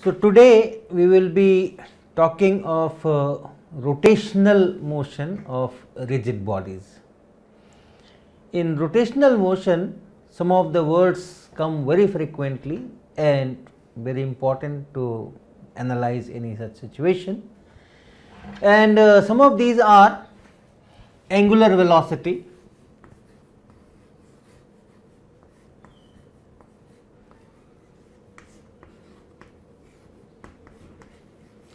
So, today we will be talking of uh, rotational motion of rigid bodies. In rotational motion, some of the words come very frequently and very important to analyze any such situation. And uh, some of these are angular velocity,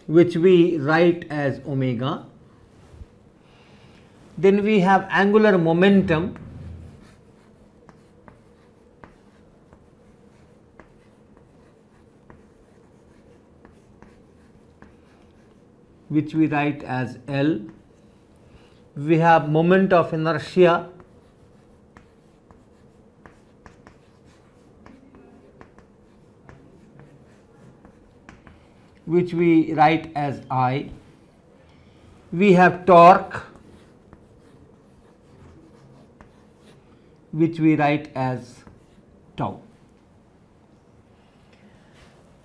which we write as omega. Then we have angular momentum which we write as L. We have moment of inertia which we write as I. We have torque which we write as tau.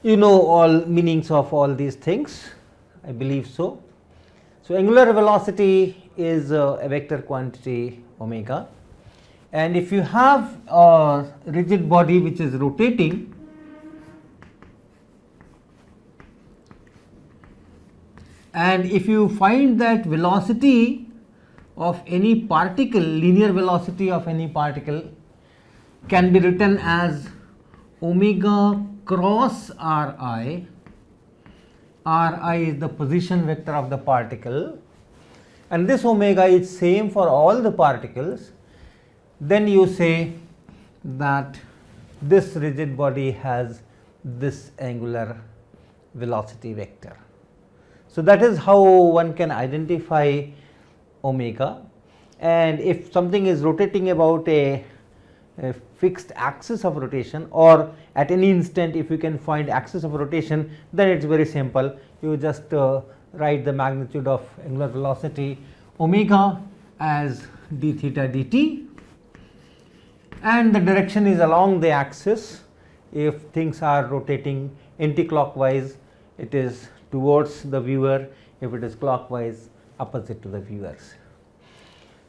You know all meanings of all these things, I believe so. So, angular velocity is uh, a vector quantity omega and if you have a rigid body which is rotating and if you find that velocity of any particle linear velocity of any particle can be written as omega cross ri. Ri is the position vector of the particle. And this omega is same for all the particles. Then you say that this rigid body has this angular velocity vector so, that is how one can identify omega. And if something is rotating about a, a, fixed axis of rotation or at any instant if you can find axis of rotation then it is very simple. You just uh, write the magnitude of angular velocity omega as d theta dt. And the direction is along the axis. If things are rotating anti-clockwise it is towards the viewer if it is clockwise opposite to the viewers.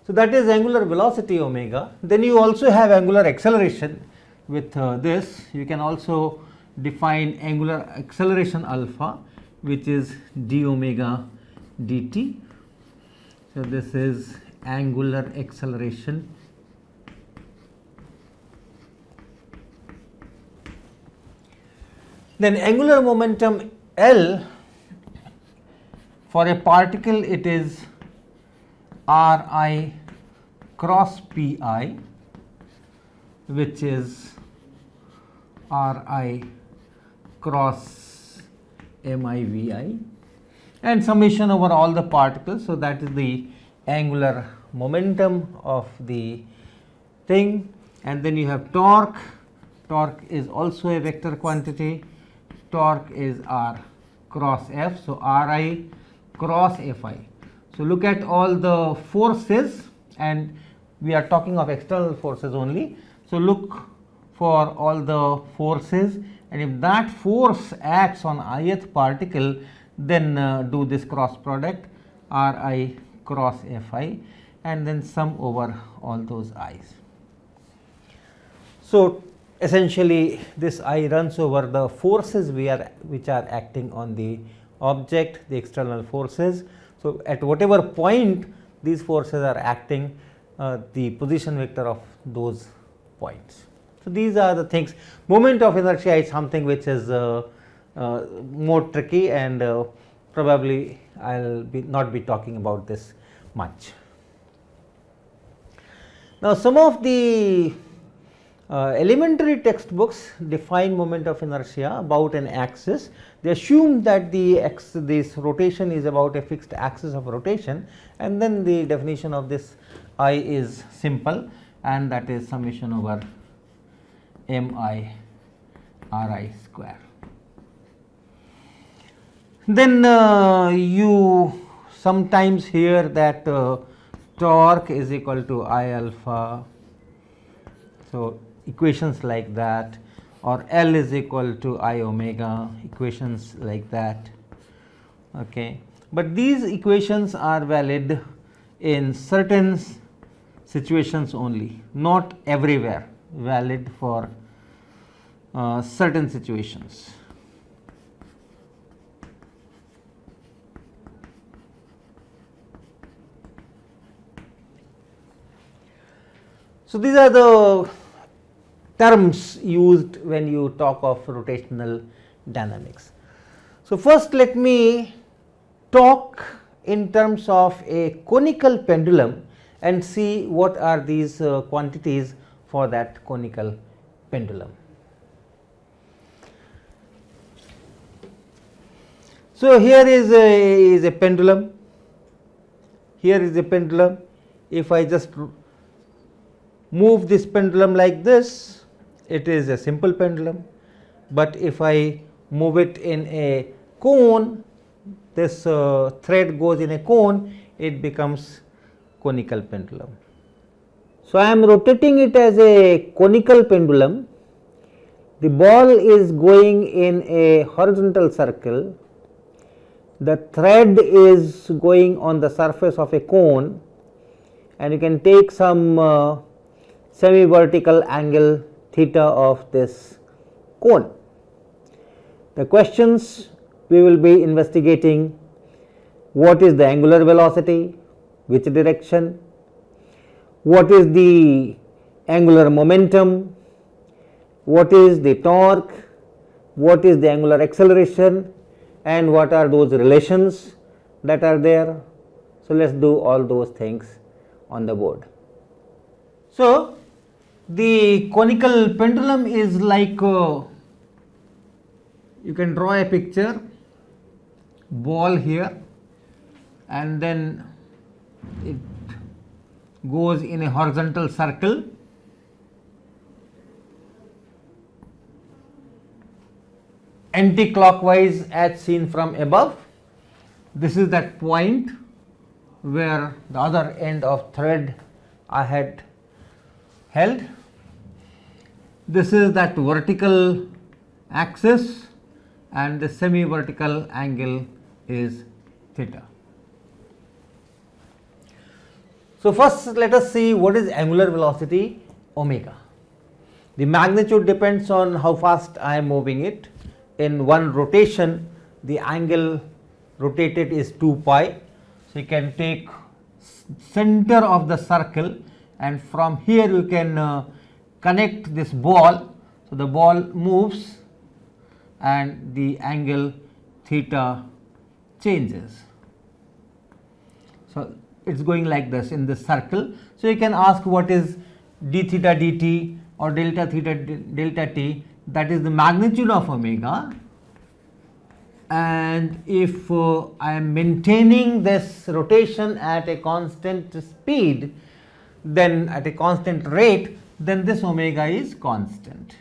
So, that is angular velocity omega. Then you also have angular acceleration with uh, this you can also define angular acceleration alpha which is d omega dt. So, this is angular acceleration then angular momentum L for a particle it is R i cross P i which is R i cross M i V i and summation over all the particles. So, that is the angular momentum of the thing and then you have torque, torque is also a vector quantity, torque is R cross F. So, R i cross Fi. So, look at all the forces and we are talking of external forces only. So, look for all the forces and if that force acts on ith particle then uh, do this cross product R i cross Fi and then sum over all those i's. So, essentially this i runs over the forces we are which are acting on the object the external forces. So, at whatever point these forces are acting uh, the position vector of those points. So, these are the things moment of inertia is something which is uh, uh, more tricky and uh, probably I will be not be talking about this much. Now, some of the uh, elementary textbooks define moment of inertia about an axis. They assume that the x this rotation is about a fixed axis of rotation and then the definition of this i is simple and that is summation over m i r i square. Then uh, you sometimes hear that uh, torque is equal to I alpha. So, equations like that or L is equal to I omega equations like that. Okay. But these equations are valid in certain situations only, not everywhere valid for uh, certain situations. So, these are the terms used when you talk of rotational dynamics. So, first let me talk in terms of a conical pendulum and see what are these uh, quantities for that conical pendulum. So, here is a, is a pendulum, here is a pendulum. If I just move this pendulum like this, it is a simple pendulum, but if I move it in a cone, this uh, thread goes in a cone, it becomes conical pendulum. So, I am rotating it as a conical pendulum. The ball is going in a horizontal circle. The thread is going on the surface of a cone and you can take some uh, semi vertical angle theta of this cone. The questions we will be investigating what is the angular velocity, which direction, what is the angular momentum, what is the torque, what is the angular acceleration and what are those relations that are there. So, let us do all those things on the board. So, the conical pendulum is like uh, you can draw a picture ball here and then it goes in a horizontal circle anti-clockwise as seen from above. This is that point where the other end of thread I had held this is that vertical axis and the semi vertical angle is theta. So, first let us see what is angular velocity omega. The magnitude depends on how fast I am moving it. In one rotation the angle rotated is 2 pi. So, you can take center of the circle and from here you can uh, connect this ball. So, the ball moves and the angle theta changes. So, it is going like this in this circle. So, you can ask what is d theta dt or delta theta delta t that is the magnitude of omega and if uh, I am maintaining this rotation at a constant speed then at a constant rate then this omega is constant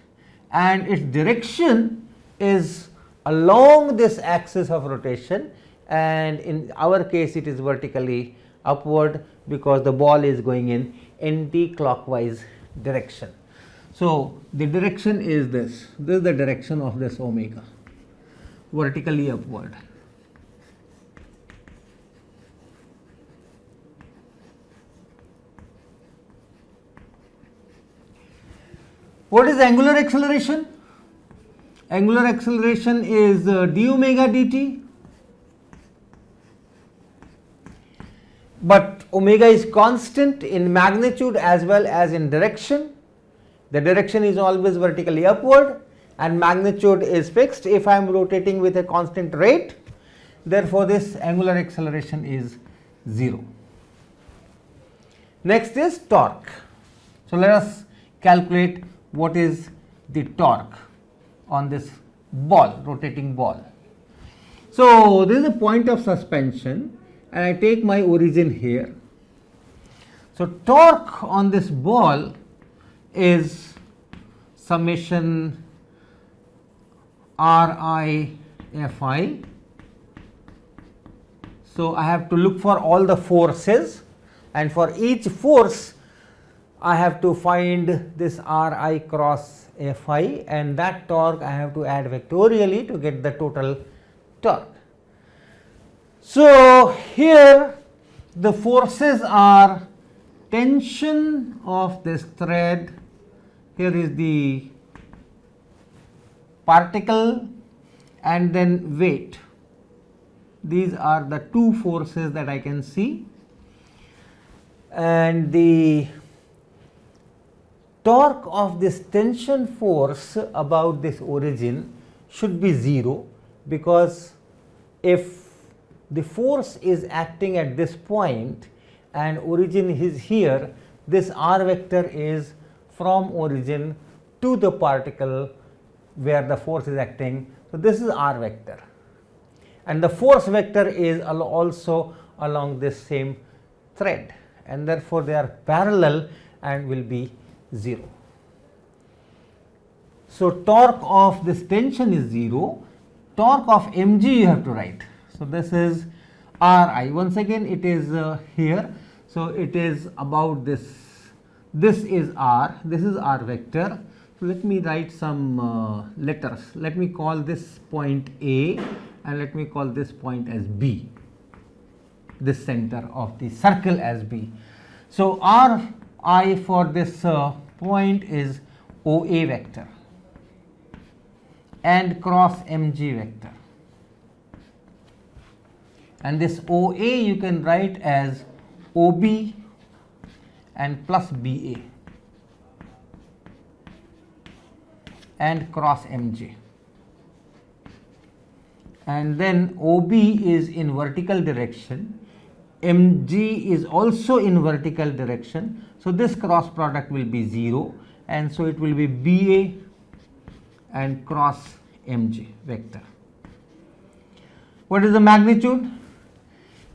and its direction is along this axis of rotation and in our case it is vertically upward because the ball is going in anti-clockwise direction. So, the direction is this, this is the direction of this omega vertically upward. What is angular acceleration? Angular acceleration is uh, d omega dt, but omega is constant in magnitude as well as in direction. The direction is always vertically upward and magnitude is fixed if I am rotating with a constant rate. Therefore, this angular acceleration is 0. Next is torque. So, let us calculate what is the torque on this ball, rotating ball. So, this is a point of suspension and I take my origin here. So, torque on this ball is summation R i f i. So, I have to look for all the forces and for each force I have to find this R i cross Fi and that torque I have to add vectorially to get the total torque. So, here the forces are tension of this thread, here is the particle and then weight. These are the two forces that I can see and the torque of this tension force about this origin should be 0 because if the force is acting at this point and origin is here, this r vector is from origin to the particle where the force is acting. So, this is r vector and the force vector is also along this same thread and therefore, they are parallel and will be 0. So, torque of this tension is 0, torque of mg you have to write. So, this is Ri once again it is uh, here. So, it is about this, this is R, this is R vector. So, let me write some uh, letters, let me call this point A and let me call this point as B, this center of the circle as B. So, R i for this uh, point is OA vector and cross mg vector. And this OA you can write as OB and plus BA and cross MG and then OB is in vertical direction. MG is also in vertical direction. So, this cross product will be 0 and so it will be BA and cross MG vector. What is the magnitude?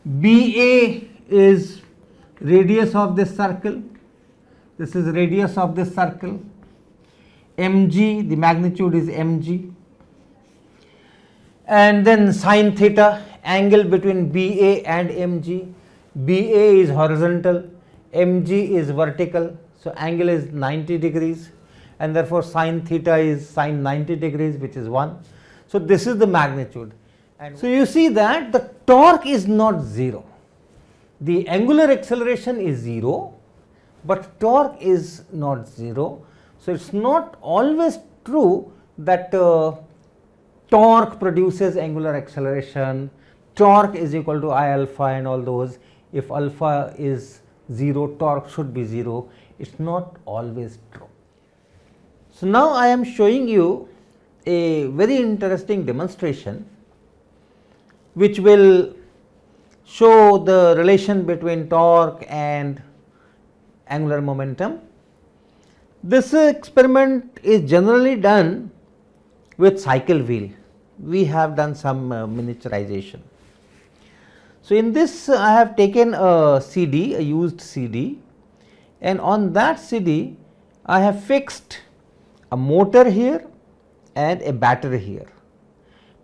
BA is radius of this circle, this is radius of this circle, mg the magnitude is mg and then sine theta angle between BA and MG, BA is horizontal, MG is vertical, so angle is 90 degrees and therefore sine theta is sine 90 degrees which is 1. So, this is the magnitude and so, you see that the torque is not 0. The angular acceleration is 0, but torque is not 0. So, it is not always true that uh, torque produces angular acceleration, torque is equal to I alpha and all those. If alpha is 0, torque should be 0. It is not always true. So, now I am showing you a very interesting demonstration which will show the relation between torque and angular momentum. This experiment is generally done with cycle wheel. We have done some uh, miniaturization. So, in this I have taken a CD, a used CD and on that CD I have fixed a motor here and a battery here.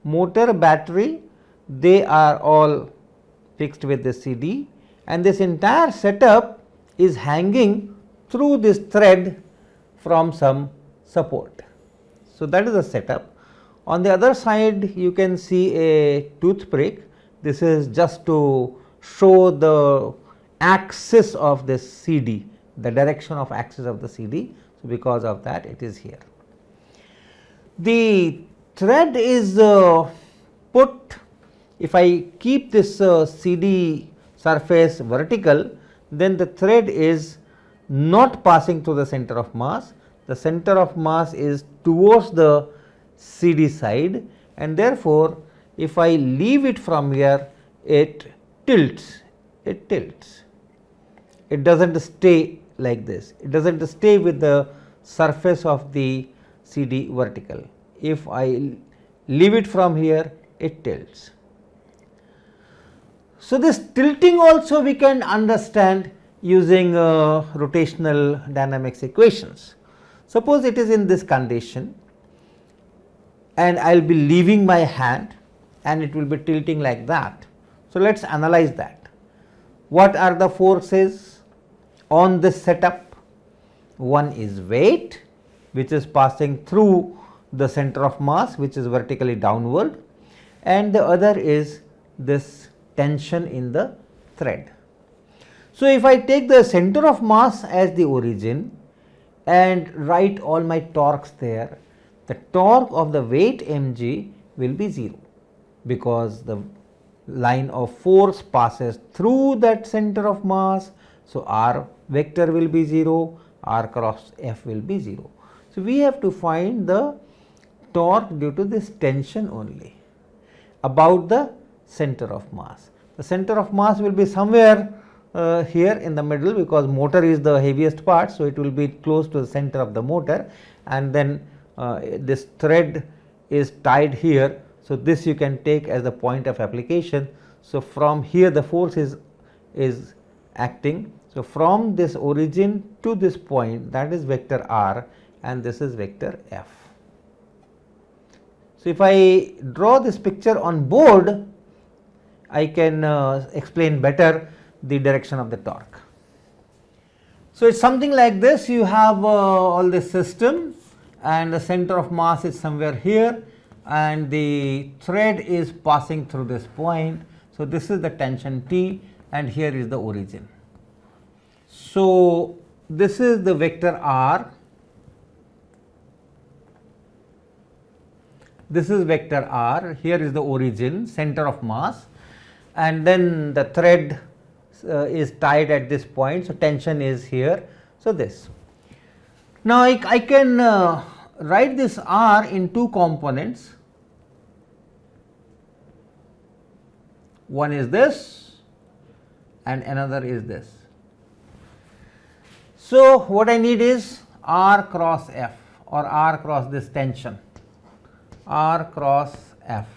Motor, battery they are all fixed with the CD and this entire setup is hanging through this thread from some support. So, that is the setup. On the other side you can see a toothpick this is just to show the axis of this CD the direction of axis of the CD. So, because of that it is here. The thread is uh, put if I keep this uh, CD surface vertical, then the thread is not passing through the center of mass. The center of mass is towards the CD side and therefore, if I leave it from here, it tilts, it tilts. It does not stay like this, it does not stay with the surface of the CD vertical. If I leave it from here, it tilts. So, this tilting also we can understand using uh, rotational dynamics equations. Suppose it is in this condition and I will be leaving my hand and it will be tilting like that. So, let us analyze that. What are the forces on this setup? One is weight which is passing through the center of mass which is vertically downward and the other is this tension in the thread. So, if I take the center of mass as the origin and write all my torques there, the torque of the weight mg will be 0 because the line of force passes through that center of mass. So, r vector will be 0, r cross f will be 0. So, we have to find the torque due to this tension only about the center of mass. The center of mass will be somewhere uh, here in the middle because motor is the heaviest part. So, it will be close to the center of the motor and then uh, this thread is tied here. So, this you can take as the point of application. So, from here the force is, is acting. So, from this origin to this point that is vector r and this is vector f. So, if I draw this picture on board, I can uh, explain better the direction of the torque. So, it is something like this you have uh, all this system and the center of mass is somewhere here and the thread is passing through this point. So, this is the tension T and here is the origin. So, this is the vector r this is vector r, here is the origin center of mass and then the thread uh, is tied at this point. So, tension is here. So, this. Now, I, I can uh, write this r in two components. One is this and another is this. So, what I need is r cross f or r cross this tension. R cross f.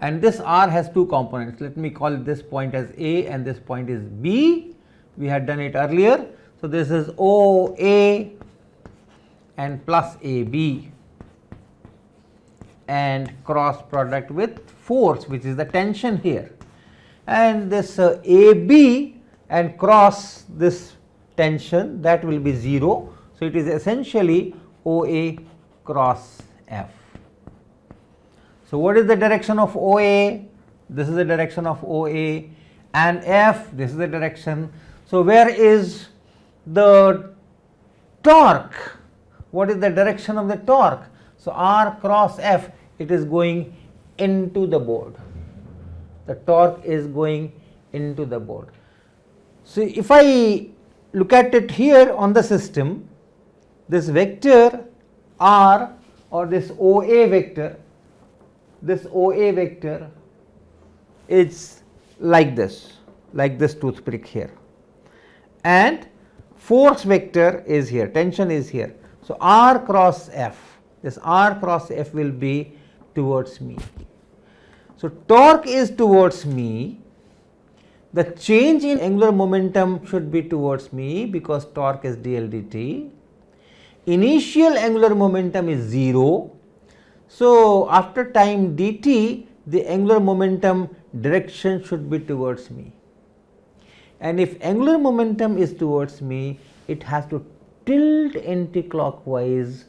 And this r has two components. Let me call this point as a and this point is b. We had done it earlier. So this is o a and plus a b and cross product with force which is the tension here and this uh, a b and cross this tension that will be 0 so it is essentially o a cross F. So, what is the direction of OA? This is the direction of OA and F, this is the direction. So, where is the torque? What is the direction of the torque? So, R cross F, it is going into the board. The torque is going into the board. So, if I look at it here on the system, this vector r or this OA vector, this OA vector is like this, like this toothpick here and force vector is here, tension is here. So, r cross f, this r cross f will be towards me. So, torque is towards me, the change in angular momentum should be towards me because torque is dl dt initial angular momentum is 0. So, after time dt the angular momentum direction should be towards me and if angular momentum is towards me it has to tilt anti-clockwise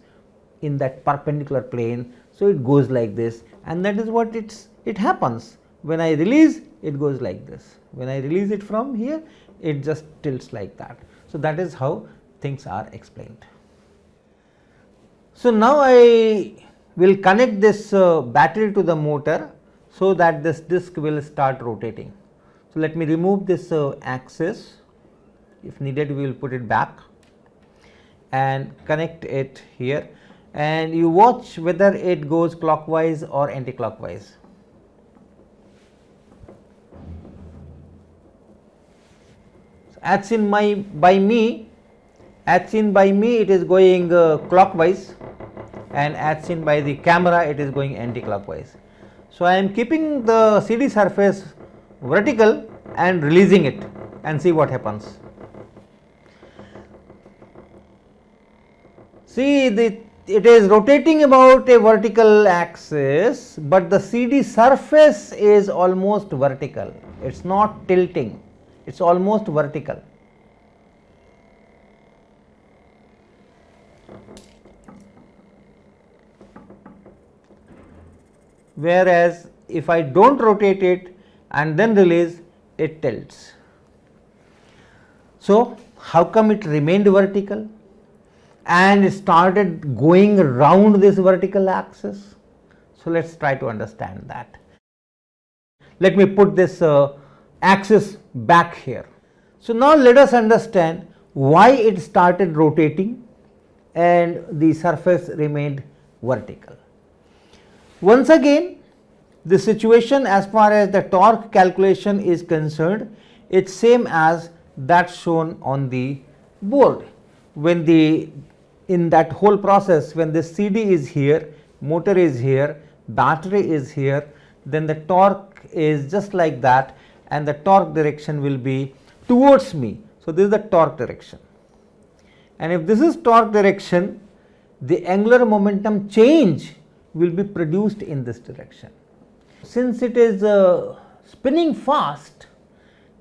in that perpendicular plane. So, it goes like this and that is what it's it happens when I release it goes like this when I release it from here it just tilts like that. So, that is how things are explained. So, now I will connect this uh, battery to the motor so that this disc will start rotating. So, let me remove this uh, axis if needed we will put it back and connect it here and you watch whether it goes clockwise or anti-clockwise. So, as seen my by me as seen by me it is going uh, clockwise and as seen by the camera it is going anti-clockwise. So, I am keeping the CD surface vertical and releasing it and see what happens. See the it is rotating about a vertical axis, but the CD surface is almost vertical, it is not tilting, it is almost vertical. Whereas, if I do not rotate it and then release, it tilts. So, how come it remained vertical? And started going around this vertical axis? So, let us try to understand that. Let me put this uh, axis back here. So, now let us understand why it started rotating and the surface remained vertical. Once again the situation as far as the torque calculation is concerned it is same as that shown on the board. When the in that whole process when the CD is here, motor is here, battery is here, then the torque is just like that and the torque direction will be towards me. So, this is the torque direction and if this is torque direction the angular momentum change will be produced in this direction. Since it is uh, spinning fast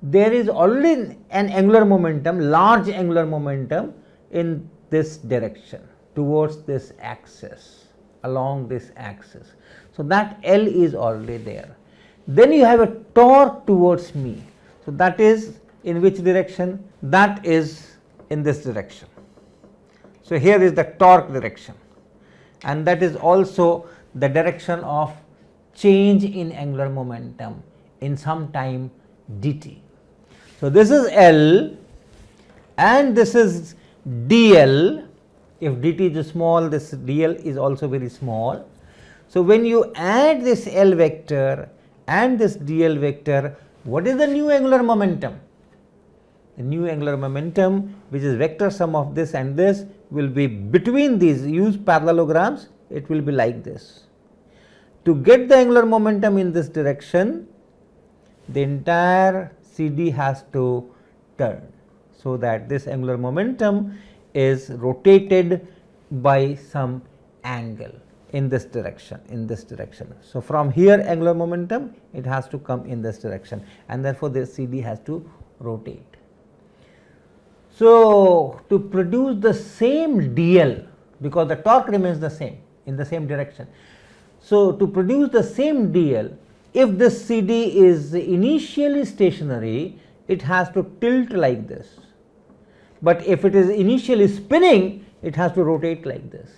there is already an angular momentum large angular momentum in this direction towards this axis along this axis. So, that L is already there. Then you have a torque towards me. So, that is in which direction? That is in this direction. So, here is the torque direction and that is also the direction of change in angular momentum in some time dt. So, this is L and this is dl if dt is small this dl is also very small. So, when you add this L vector and this dl vector what is the new angular momentum? The new angular momentum which is vector sum of this and this will be between these use parallelograms it will be like this. To get the angular momentum in this direction the entire CD has to turn. So, that this angular momentum is rotated by some angle in this direction in this direction. So, from here angular momentum it has to come in this direction and therefore, this CD has to rotate. So, to produce the same DL because the torque remains the same in the same direction. So, to produce the same DL if this CD is initially stationary, it has to tilt like this, but if it is initially spinning, it has to rotate like this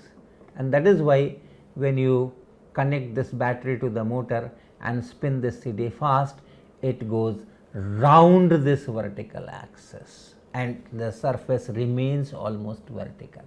and that is why when you connect this battery to the motor and spin this CD fast, it goes round this vertical axis and the surface remains almost vertical.